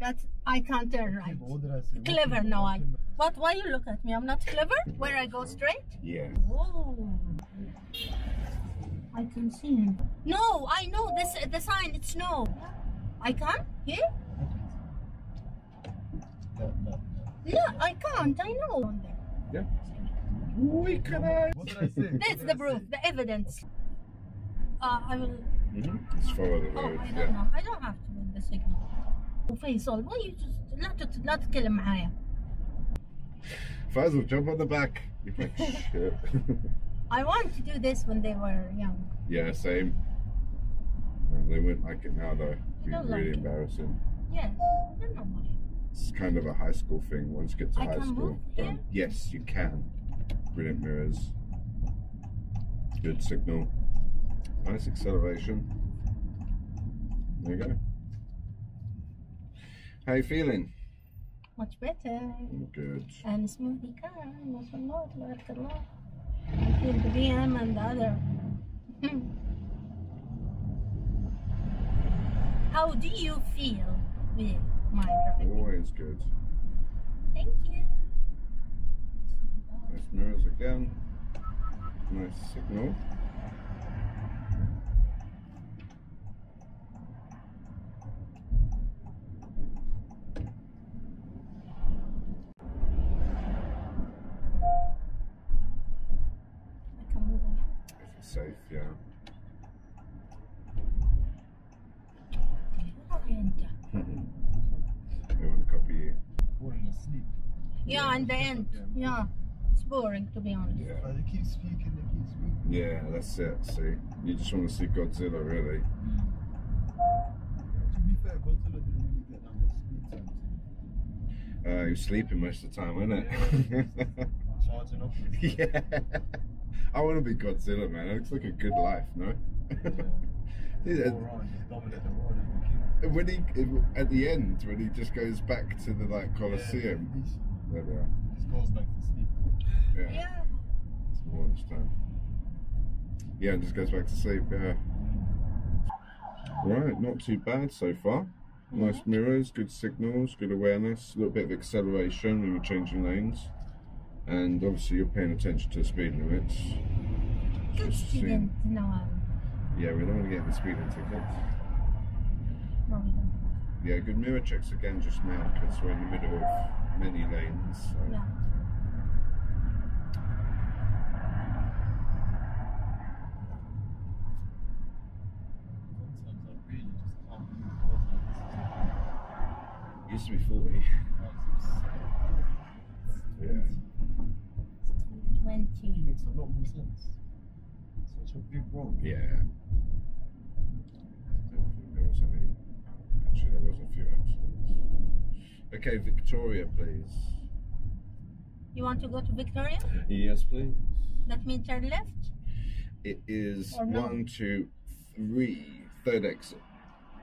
That's I can't turn right. but what I say? Clever, Walking- Noel. What? Why you look at me? I'm not clever. Where I go straight? Yeah. Oh. I can see him. No, I know this. The sign. It's no. I can't. Here? No, no, no. No, I can't. I know. Yeah. We can I? What did I say? That's the I proof. The evidence. Uh, I will. Mm-hmm. Let's follow the Oh. I don't yeah. know. I don't have to win the signal. وفيصل, why you just لا تت- لا تتكلم معايا. Faisal, jump on the back. You're like, shit. I want to do this when they were young. yeah, same. Uh, They wouldn't like it now though. It'd be don't really like it. embarrassing. Yes. I don't know why. It's kind of a high school thing. Once you get to I high can school. move here? Um, yes, you can. Brilliant mirrors. Good signal. Nice acceleration. There you go. How you feeling? Much better. Good. I'm smoothie khan, mashallah, tabarakallah. I feel the BM and the other. How do you feel with my driving? Always good. Thank you. Nice mirrors again. Nice signal. Safe, yeah. they want to copy you. Falling asleep. Yeah, and the end. Yeah. It's boring to be honest. Yeah. But they keep speaking, they keep speaking. Yeah, that's it. See, you just want to see Godzilla, really. To be fair, Godzilla didn't really get that much screen time. Uh, you're sleeping most of the time, isn't it? Charging up. yeah. I want to be Godzilla, man. It looks like a good life, no? Yeah. Yeah. Go around, just dominate the world as the king. when he at the end, when he just goes back to the like Colosseum. Yeah, he There they are. just goes back to sleep. Yeah. Yeah. It's more this time. Yeah, and just goes back to sleep. Yeah. Right, not too bad so far. Nice mm-hmm. mirrors, good signals, good awareness, a little bit of acceleration when you're changing lanes, and obviously you're paying attention to the speed limits. Good Just seeing- student, Noel. Yeah, we don't want to get the speeding tickets. No. Yeah, good mirror checks again just now because we're in the middle of many lanes. So. Yeah. Sometimes I really just can't move. I was like, Used to be 40. this is Yeah. It Twenty. makes a lot more sense. Such a big road. Yeah. I don't think there was any. Actually, there was a few accidents. Okay, Victoria, please. You want to go to Victoria? Yes, please. That means turn left. It is Or no? one, two, three, third exit.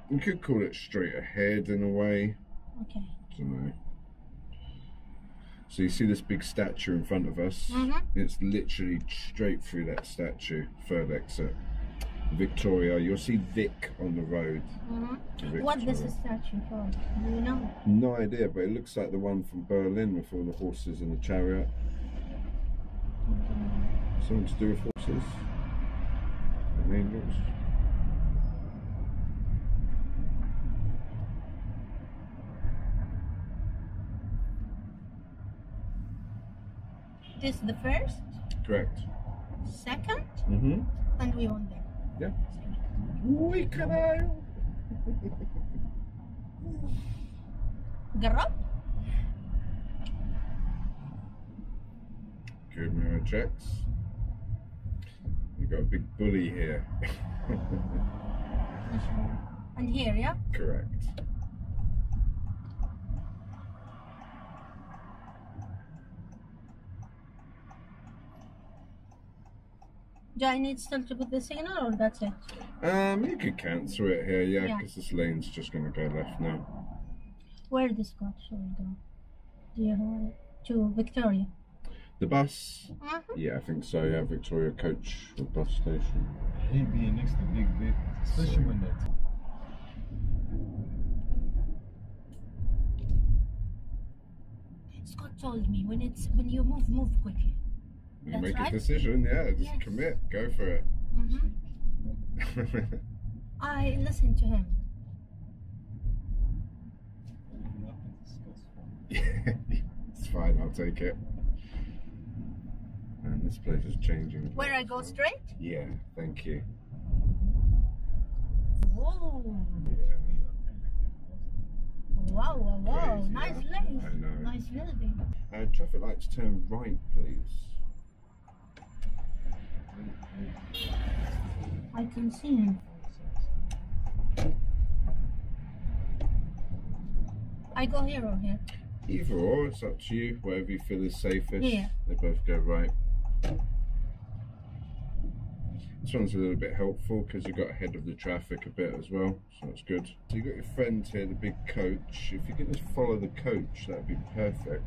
You could call it straight ahead in a way. Okay. don't know. So you see this big statue in front of us? Mhm. It's literally straight through that statue, third exit. Victoria, you'll see Vic on the road. Mm-hmm. What this statue for? Do you know? No idea, but it looks like the one from Berlin with all the horses and the chariot. Something to do with horses? And angels? This the first, Correct. second, Mm-hmm. and we won there. Yeah. We can Garab? Good mirror checks. You've got a big bully here. And here, yeah? Correct. Do I need still to put the signal or that's it? Um, you could cancel it here, yeah, Yeah. because this lane's just going to go left now. Where this got shall we go? Do you want to Victoria? The bus? Mhm. Yeah, I think so, yeah, Victoria Coach or bus station. I hate being next to big vehicles, especially when they're. Scott told me when it's when you move, move quickly. You That's make right. a decision, yeah, just Yes. commit, go for it. hmm I listen to him. Nothing to discuss from. it's fine, I'll take it. And this place is changing. Where I go straight? Yeah, thank you. Whoa! Yeah. Wow! Wow! Nice yeah. Nice building. Uh, traffic lights turn right, please. I can see him. I go here or here. Either or, it's up to you. wherever you feel is safest. Yeah. They both go right. This one's a little bit helpful because you got ahead of the traffic a bit as well, so that's good. So you've got your friend here, the big coach. If you could just follow the coach, that'd be perfect.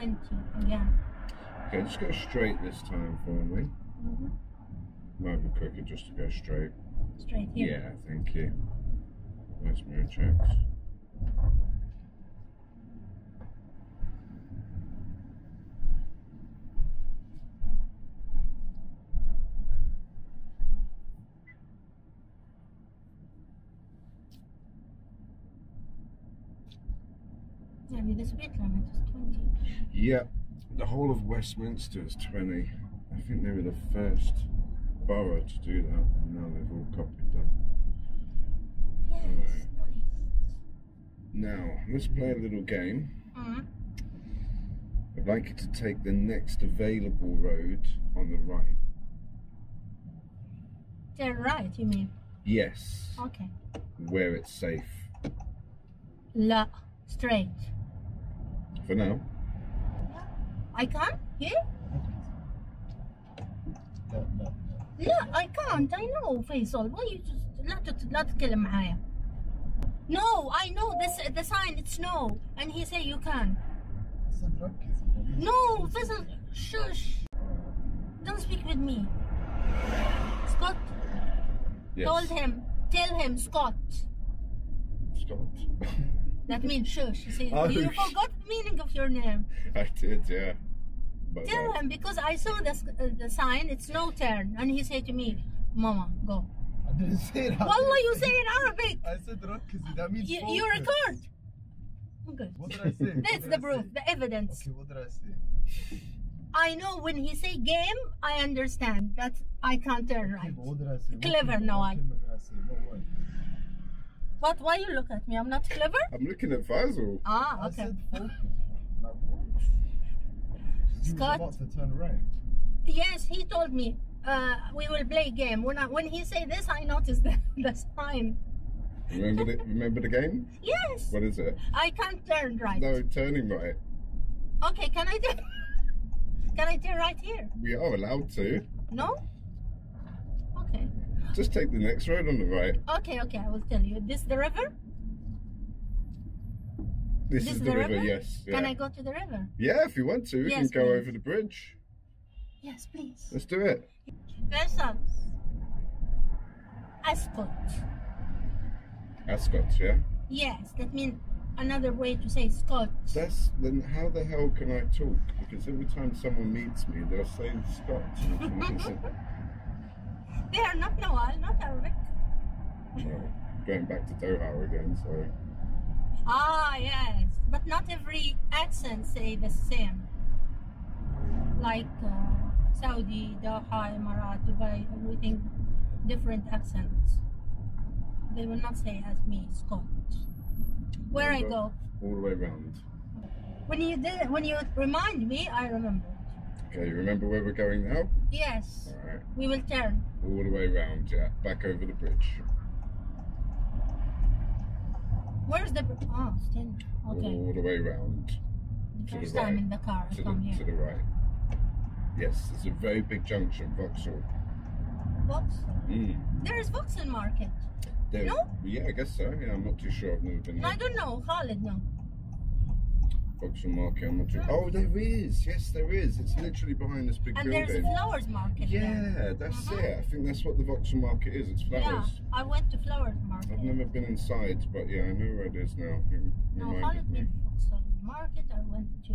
Twenty again. Okay, just go straight this time for me. Mhm. Might be quicker just to go straight. Straight here. Yeah, thank you. Nice mirror checks. Maybe the speed limit is twenty. Yeah, the whole of Westminster is 20. I think they were the first borough to do that, and now they've all copied them. Yes. Nice. Now, let's play a little game. Mhm. I'd like you to take the next available road on the right. The right, you mean? Yes, Okay. where it's safe. La. Straight. For now. I can? Here? لا لا لا لا I can't I know فيصل why you just لا تت... لا تتكلم معايا No I know this the sign it's no and he say you can أصلا ركز No فيصل shush Don't speak with me Scott Yes. told him tell him Scott Scott. that means shush you see Oh, you sh- forgot the meaning of your name I did, yeah. But tell like, him because I saw the, s- uh, the sign it's no turn and he said to me Mama go I didn't say that Wallah you say in Arabic I said ركزي that means you, you focus. record Good. What did I say? What That's did the I proof, say? the evidence. Okay, what did I say? I know when he say game, I understand that I can't turn Okay, right. but what did I say? What Clever, كلمة- Nawal. what كلمة did I say? What word? But why you look at me? I'm not clever? I'm looking at Faisal. Ah, I okay. Scott. was about to turn right. Yes, he told me uh, we will play game. When I, when he say this, I noticed the, the sign. Remember the, remember the game? Yes, What is it? I can't turn right. No, turning right. Okay, can I turn? Can I turn right here? We are allowed to. No. Okay. Just take the next road on the right. Okay, okay. I will tell you. This the river? This, This is is the the river, river? yes. Yeah. Can I go to the river? yeah, if you want to, we Yes, can go please. over the bridge. Yes, please. Let's do it. Person. Ascot. Ascot, yeah? Yes, that means another way to say Scott. That's then how the hell can I talk? Because every time someone meets me, they'll say Scot. They are not Nawal, not Arabic. well, going back to Doha again, so Ah, yes, but not every accent say the same. Like uh, Saudi, Doha, Emirat, Dubai, everything different accents. They will not say as me, Scott. Where I go. all the way round. When you did, when you remind me, I remember. Okay, you remember where we're going now? Yes, Alright. we will turn. All the way round, yeah. Back over the bridge. Where's the? Oh, still okay. All the way round. The first time right. in the car, To come the, to the right. Yes, it's a very big junction, Vauxhall. Vauxhall. Mm. There is Vauxhall Market. There, No? Yeah, I guess so. Yeah, I'm not too sure. I've never been there. I don't know. Khalid, no. Boxing Market. I'm not. Oh, there is. Yes, there is. It's literally behind this big and building. And there's a flowers market. Yeah, there. that's uh -huh. it. I think that's what the Vauxhall Market is. It's flowers. Yeah, I went to flowers market. I've never been inside, but yeah, I know where it is now. It no, I've been to Boxing Market. I went to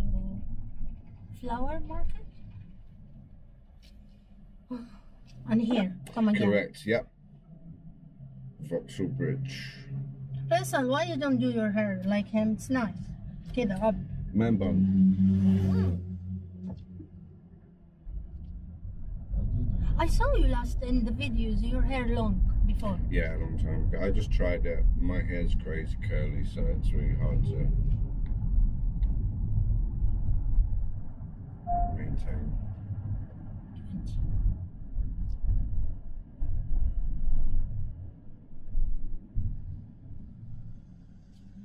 flower market. And here, come again. Correct. Yep. Vauxhall Bridge. Listen, why you don't do your hair like him? It's nice. Get up. I saw you last in the videos. Your hair long before. Yeah, a long time ago. I just tried it. My hair's crazy curly, so it's really hard to maintain.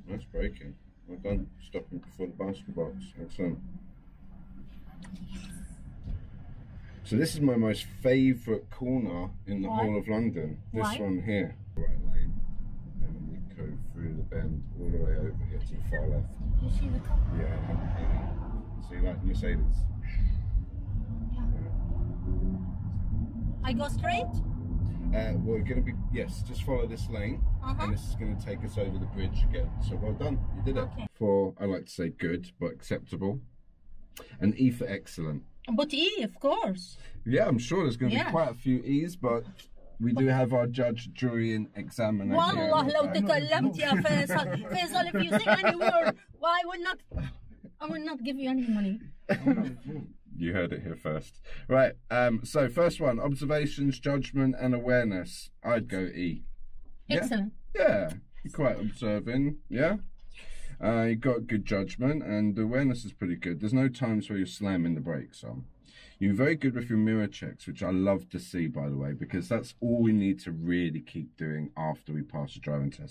Nice braking. Well done. Stopping before the bicycle box. Excellent. So this is my most favourite corner in the Why? whole of London. This Why? one here. Right lane. And then you go through the bend all the way over here to the far left. You see the cup? Yeah. So you like the Mercedes? Yeah. I go straight. Uh, we're going to be, yes, just follow this lane. Uh huh. And this is going to take us over the bridge again. So well done. You did it. Okay. For, I like to say good, but acceptable. And E for excellent. But E, of course. Yeah, I'm sure there's going to Yeah. be quite a few E's, but we do have our judge, jury, and examiner. here. والله لو تكلمت يا فيصل فيصل if you say any word well, I will not I will not give you any money You heard it here first. Right, um, so first one observations, judgment, and awareness. I'd go E. Yeah. excellent Yeah, you're quite observing. Yeah. Uh, you got good judgment and awareness is pretty good. There's no times where you're slamming the brakes on. You're very good with your mirror checks, which I love to see, by the way, because that's all we need to really keep doing after we pass the driving test.